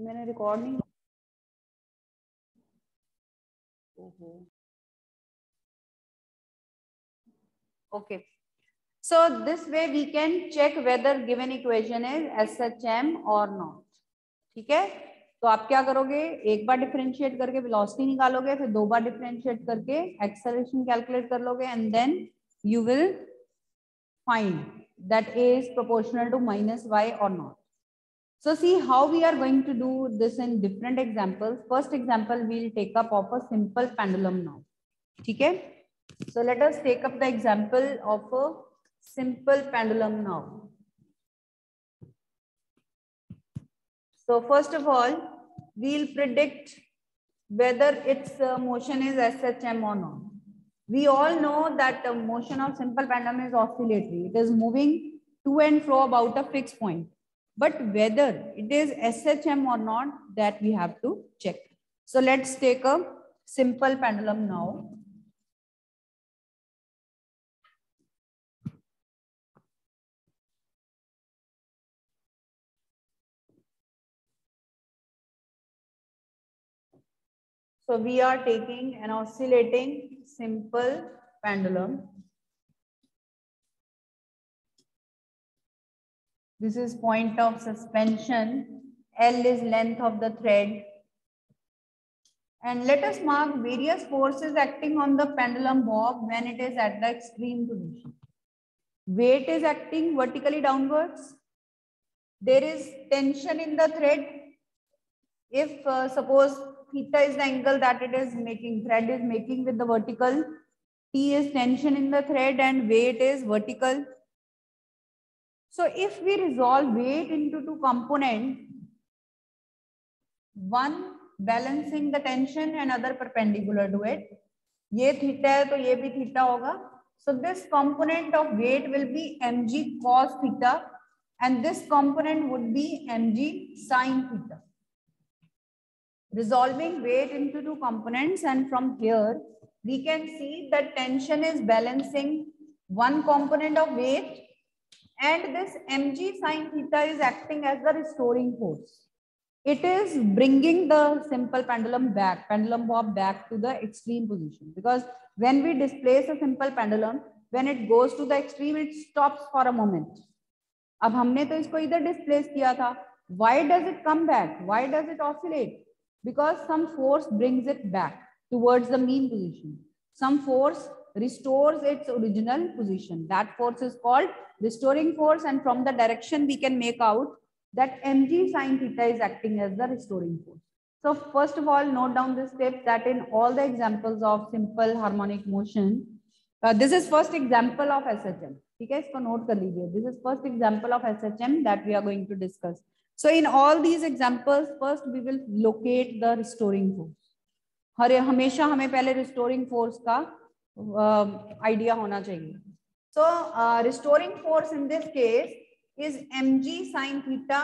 मैंने रिकॉर्ड नहीं ओहो। Okay. So this way we can check whether given equation is shm or not. ठीक है? तो आप क्या करोगे? एक बार डिफरेंशिएट करके वेलोसिटी निकालोगे फिर दो बार डिफरेंशिएट करके एक्सेलरेशन कैलकुलेट कर लोगे and then you will find that a is proportional to minus y और not So see how we are going to do this in different examples. First example we'll take up of a simple pendulum now. Okay. So let us take up the example of a simple pendulum now. So first of all, we'll predict whether its uh, motion is SHM or not. We all know that the motion of simple pendulum is oscillatory. It is moving to and fro about a fixed point but whether it is SHM or not, that we have to check. So let's take a simple pendulum now. So we are taking an oscillating simple pendulum. This is point of suspension. L is length of the thread. And let us mark various forces acting on the pendulum bob when it is at the extreme position. Weight is acting vertically downwards. There is tension in the thread. If uh, suppose theta is the angle that it is making, thread is making with the vertical, T is tension in the thread and weight is vertical. So if we resolve weight into two components, one balancing the tension and other perpendicular to it, ये theta है तो ये भी theta होगा. So this component of weight will be mg cos theta and this component would be mg sin theta. Resolving weight into two components and from here we can see that tension is balancing one component of weight and this mg sine theta is acting as the restoring force. It is bringing the simple pendulum back, pendulum bob back to the extreme position because when we displace a simple pendulum, when it goes to the extreme, it stops for a moment. अब हमने तो इसको इधर displace किया था. Why does it come back? Why does it oscillate? Because some force brings it back towards the mean position. Some force restores its original position. That force is called restoring force and from the direction we can make out that mg sine theta is acting as the restoring force. So first of all, note down this tip that in all the examples of simple harmonic motion, uh, this is first example of SHM. ठीक है इसको note कर लीजिए. This is first example of SHM that we are going to discuss. So in all these examples, first we will locate the restoring force. हर हमेशा हमें पहले restoring force का idea uh, होना चाहिए so uh, restoring force in this case is mg sine theta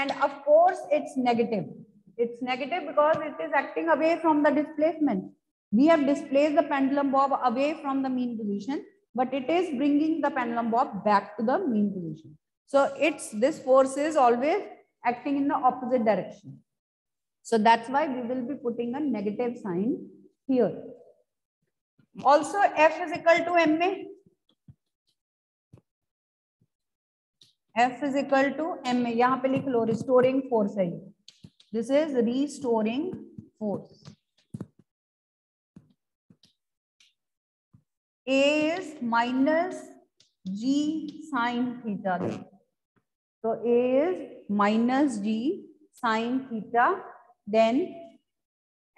and of course it's negative it's negative because it is acting away from the displacement we have displaced the pendulum bob away from the mean position but it is bringing the pendulum bob back to the mean position so it's this force is always acting in the opposite direction so that's why we will be putting a negative sign here Also f is equal to ma f is equal to ma यहाँ पे लिख लो restoring force है this is restoring force a is minus g sine theta so a is minus g sine theta then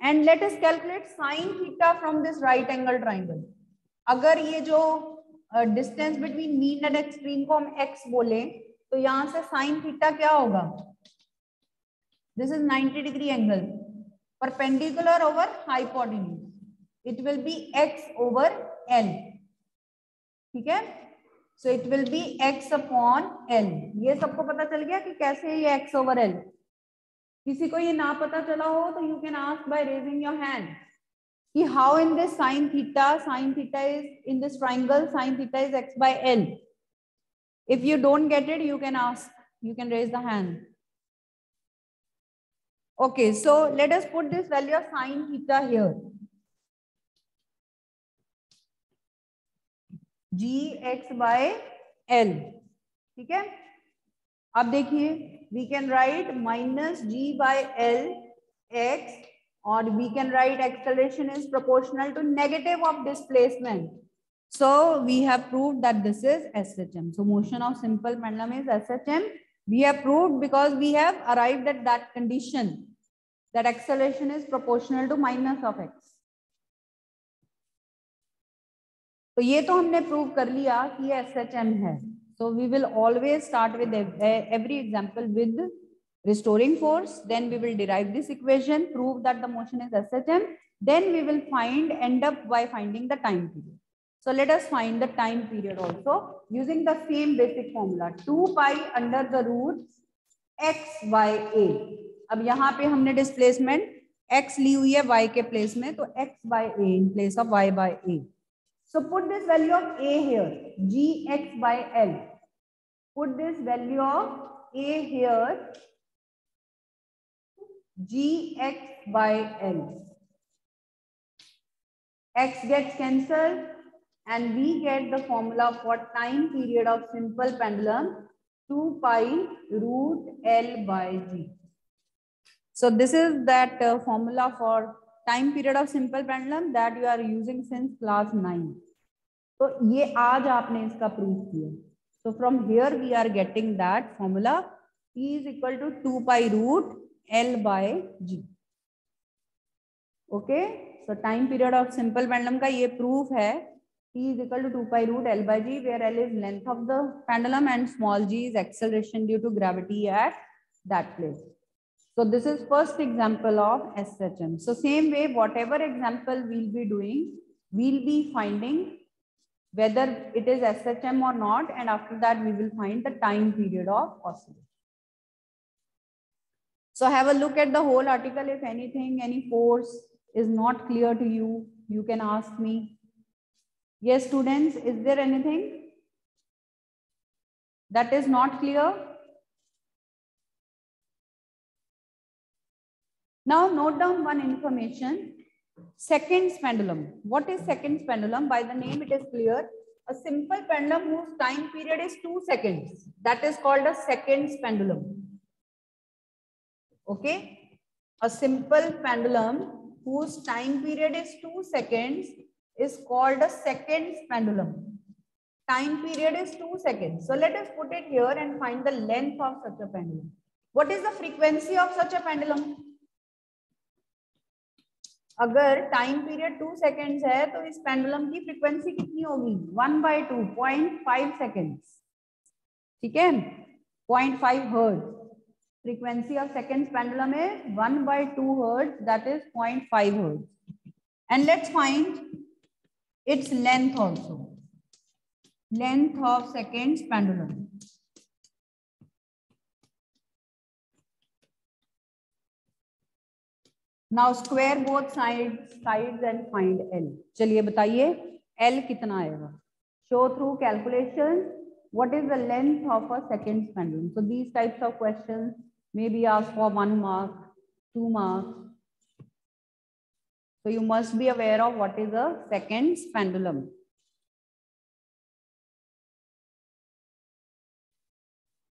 and let us calculate sine theta from this right angle triangle अगर ये जो distance between mean and extreme को हम x बोले तो यहाँ से sine theta क्या होगा? This is 90 degree angle perpendicular over hypotenuse it will be x over l. ठीक है? So it will be x upon l ये सबको पता चल गया कि कैसे ये एक्स ओवर l? किसी को ये ना पता चला हो तो you can ask by raising your hand कि how in this sine theta sine theta is in this triangle sine theta is x by l if you don't get it you can ask you can raise the hand okay so let us put this value of sine theta here g x by l ठीक है? अब देखिए we can write minus g by l x और we can write acceleration is proportional to negative of displacement so we have proved that this is SHM. So motion of simple pendulum is SHM. We have proved because we have arrived at that condition that acceleration is proportional to minus of x. तो ये तो हमने prove कर लिया कि ये SHM है So we will always start with every example with restoring force. Then we will derive this equation, prove that the motion is SHM. Then we will find, end up by finding the time period. So let us find the time period also using the same basic formula 2 pi under the root x by a. अब यहाँ पे हमने displacement x ली हुई है y के place में तो x by a in place of y by a. So put this value of A here, Gx by L. Put this value of A here, Gx by L. X gets cancelled and we get the formula for time period of simple pendulum 2 pi root L by G. So this is that uh, formula for time period of simple pendulum that you are using since class nine तो ये आज आपने इसका proof किया। तो from here we are getting that formula is equal to two pi root l by g okay so time period of simple pendulum का ये proof है। T is equal to g where l is length of the pendulum and small g is acceleration due to gravity at that place So this is first example of SHM. So same way, whatever example we'll be doing, we'll be finding whether it is SHM or not. And after that, we will find the time period of oscillation. So have a look at the whole article. If anything, any force is not clear to you, you can ask me. Yes, students, is there anything that is not clear? Now note down one information. Seconds pendulum. What is seconds pendulum? By the name it is clear. A simple pendulum whose time period is 2 seconds. That is called a seconds pendulum. Okay. A simple pendulum whose time period is 2 seconds is called a seconds pendulum. Time period is 2 seconds. So let us put it here and find the length of such a pendulum. What is the frequency of such a pendulum? अगर time period two seconds है तो इस pendulum की frequency कितनी होगी? One by two point five seconds ठीक है? Point five hertz frequency of seconds pendulum is one by two hertz that is point five hertz and let's find its length also length of seconds pendulum now square both side sides and find L चलिए बताइए L कितना आएगा show through calculation what is the length of a second pendulum so these types of questions may be asked for one mark two marks so you must be aware of what is a second pendulum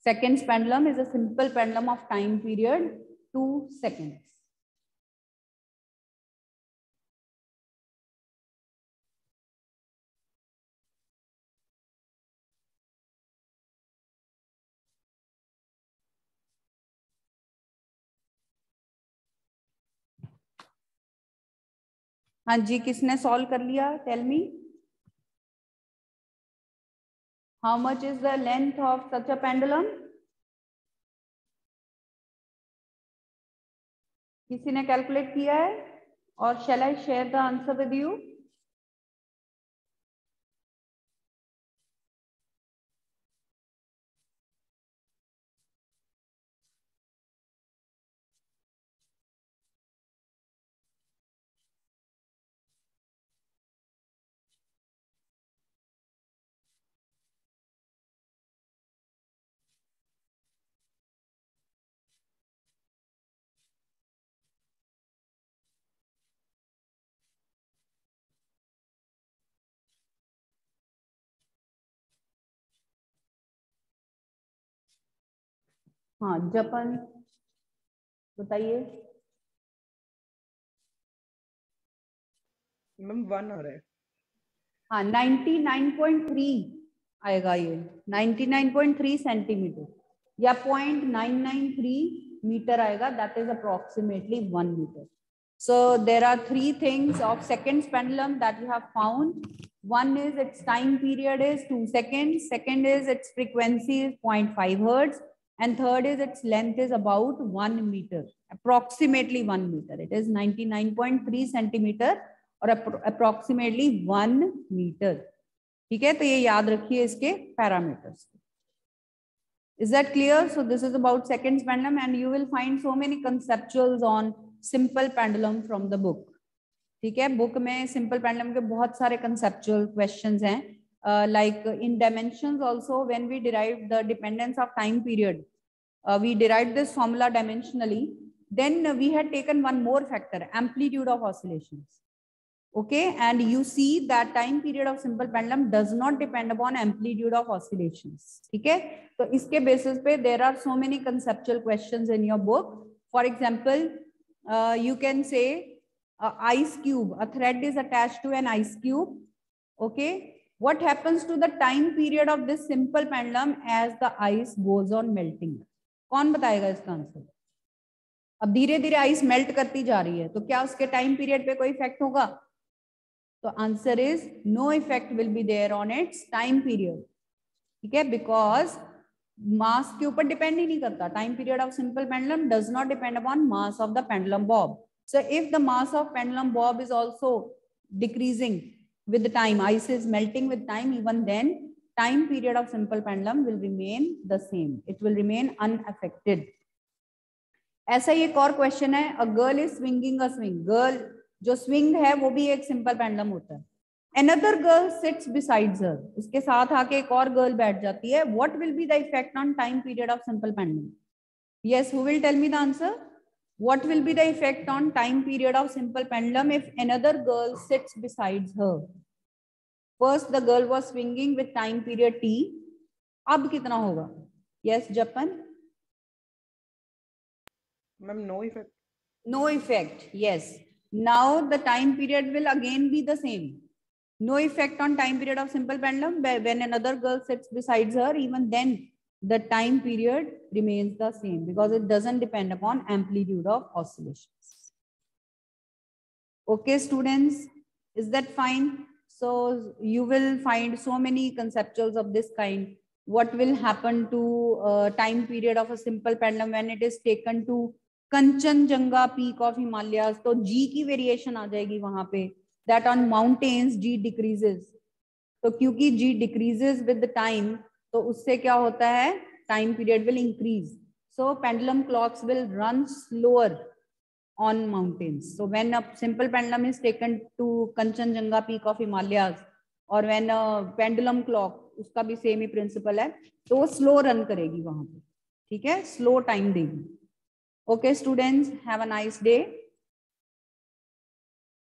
second pendulum is a simple pendulum of time period 2 seconds हाँ जी, किसने solve कर लिया? Tell me how much is the length of such a pendulum किसी ने calculate किया है? और shall I share the answer with you हाँ जपन बताइए मैम वन आ रहा है हाँ 99.3 आएगा ये 99.3 सेंटीमीटर या 0.993 मीटर आएगा that is approximately one metre so there are three things of seconds pendulum that we have found one is its time period is 2 seconds second is its frequency is 0.5 hertz and third is its length is about 1 meter approximately 1 meter it is 99.3 centimeter और approximately one metre ठीक है तो ये याद रखिए इसके parameters is that clear so this is about seconds pendulum and you will find so many conceptuals on simple pendulum from the book ठीक है बुक में सिंपल पेंडुलम के बहुत सारे कंसेप्चुअल क्वेश्चंस हैं Uh, like in dimensions also when we derive the dependence of time period, uh, we derived this formula dimensionally. Then we had taken one more factor, amplitude of oscillations. Okay, and you see that time period of simple pendulum does not depend upon amplitude of oscillations. Okay, so iske basis pe there are so many conceptual questions in your book. For example, uh, you can say uh, ice cube, a thread is attached to an ice cube. Okay, what happens to the time period of this simple pendulum as the ice goes on melting? कौन बताएगा इसका answer अब धीरे धीरे ice melt करती जा रही है तो क्या उसके टाइम पीरियड पे कोई इफ़ेक्ट होगा? तो answer is no effect will be there on its time period ठीक है? बिकॉज़ मास के ऊपर डिपेंड ही नहीं करता. Time period of simple pendulum does not depend upon mass of the pendulum bob so, if the mass of pendulum bob is also decreasing with the time ice is melting with time even then time period of simple pendulum will remain the same it will remain unaffected ऐसा ही एक और question है a girl is swinging a swing girl जो swing है वो भी एक सिंपल पेंडलम होता है another girl sits besides her उसके साथ आके एक और गर्ल बैठ जाती है what will be the effect on time period of simple pendulum yes who will tell me the answer what will be the effect on time period of simple pendulum if another girl sits besides her first the girl was swinging with time period t अब कितना होगा yes japan ma'am no effect no effect yes Now the time period will again be the same. No effect on time period of simple pendulum. When another girl sits besides her, even then the time period remains the same because it doesn't depend upon amplitude of oscillations. Okay, students, is that fine? So you will find so many conceptuals of this kind. What will happen to uh, time period of a simple pendulum when it is taken to Kanchenjunga peak of Himalaya तो जी की variation आ जाएगी वहां पे that on mountains ji decreases तो क्योंकि जी decreases with time तो उससे क्या होता है? Time period will increase so pendulum clocks will run slower on mountains so when a simple pendulum is taken to Kanchenjunga peak of Himalayas और when a pendulum clock उसका भी same ही principle है तो वो स्लो रन करेगी वहाँ पर ठीक है? स्लो टाइम देगी। Okay students have a nice day